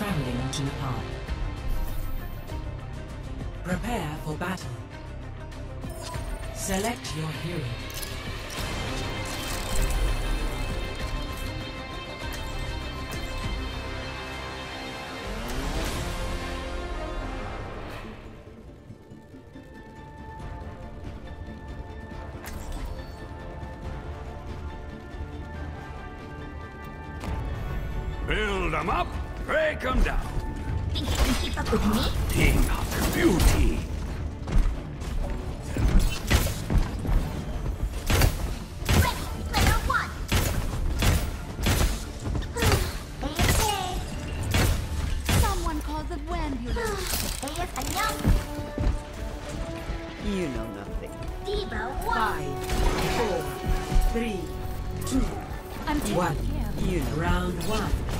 traveling to Nepal. Prepare for battle. Select your hero. Build them up, break 'em down. Think you can keep up with me? King of beauty. Ready, player one. AFK. Someone call the ambulance. AF 안녕. You know nothing. Diva. Five, four, three, two, I'm one. You know. Round one.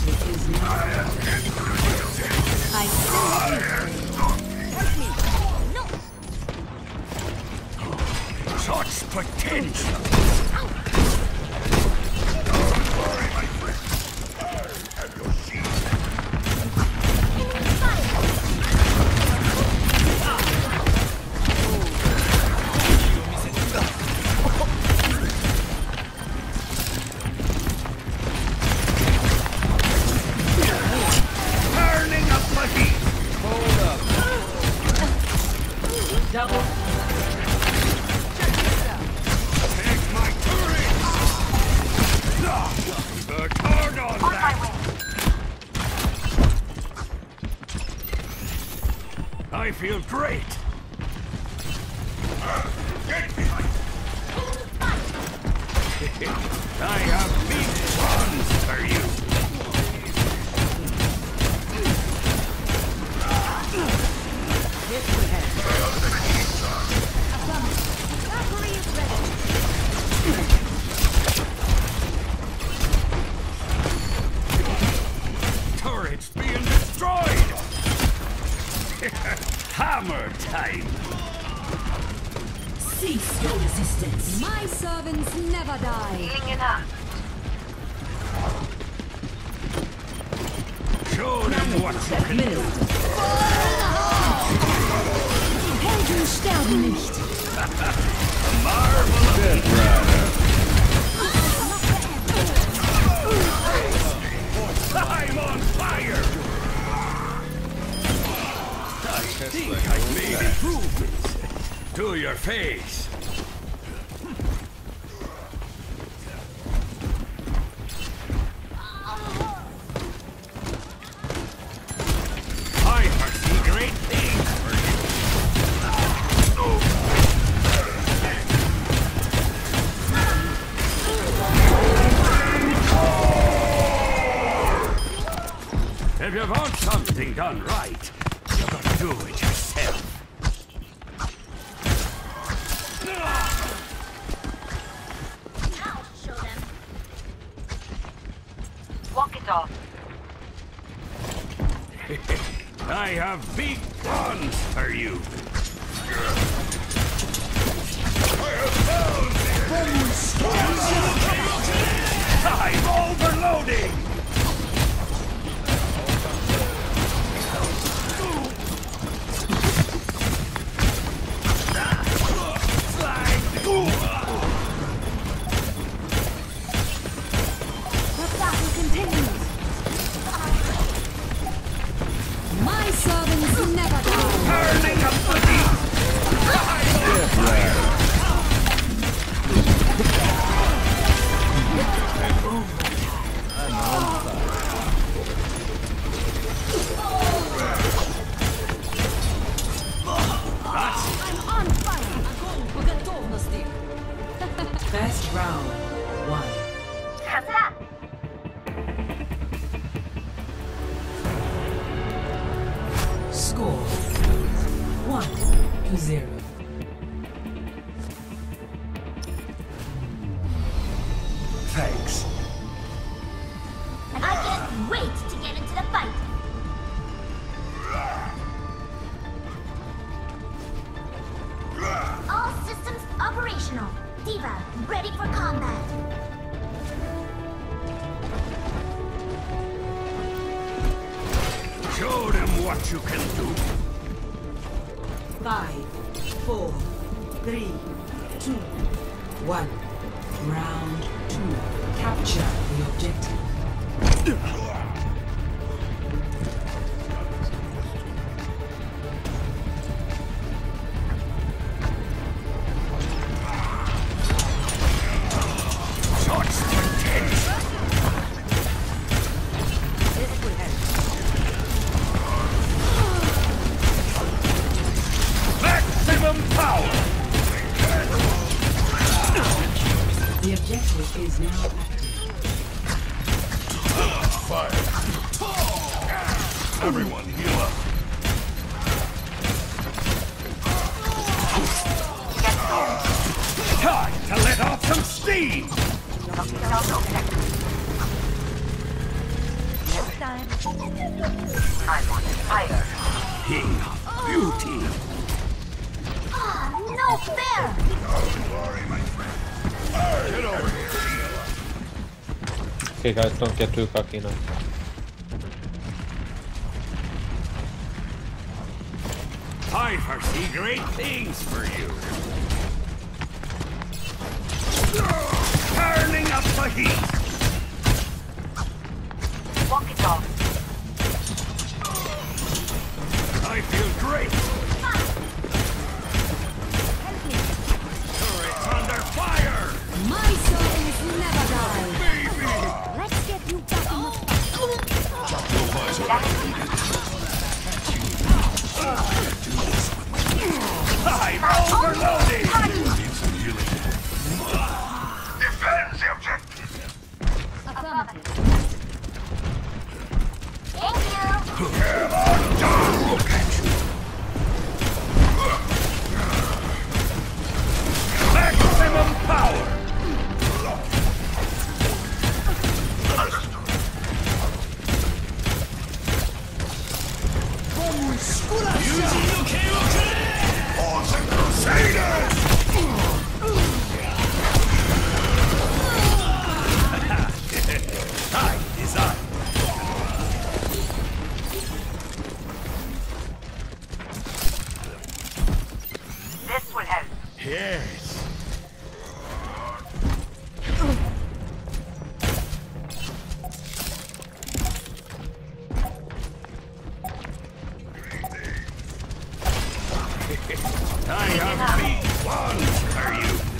The objective is now. I Such potential! Turning feel great! I have big plans for you! Turrets being Hammer time! Cease your resistance. My servants never die. Show them what you can do! Helden sterben nicht. I'm on fire! I think I've made improvements to your face. I foresee great things for you. If you want something done right, do it yourself. I'll show them. Walk it off. I have big plans for you. I'm overloading! First round, one. 가자! Score, one to zero. What you can do. Five, four, three, two, one. Round two. Capture the objective. Everyone heal up. Time to let off some steam. King of beauty. Ah, no fair! Get over here. Okej, guys, don't get too cocky now. I foresee great things for you. Turning up the heat. Walk it off. I feel great. I'm overloading. I have beat one for you.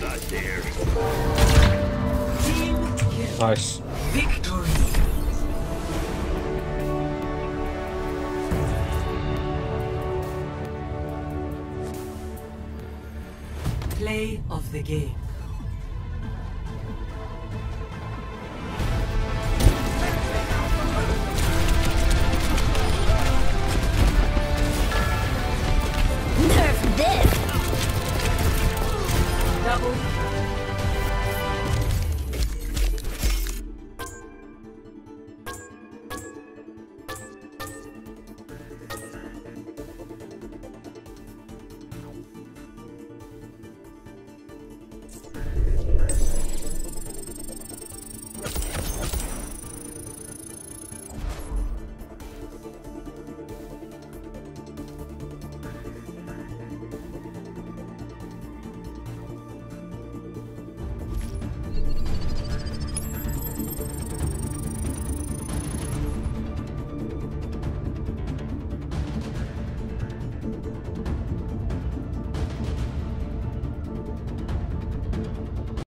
That there. Team. Nice. Victory. Play of the game.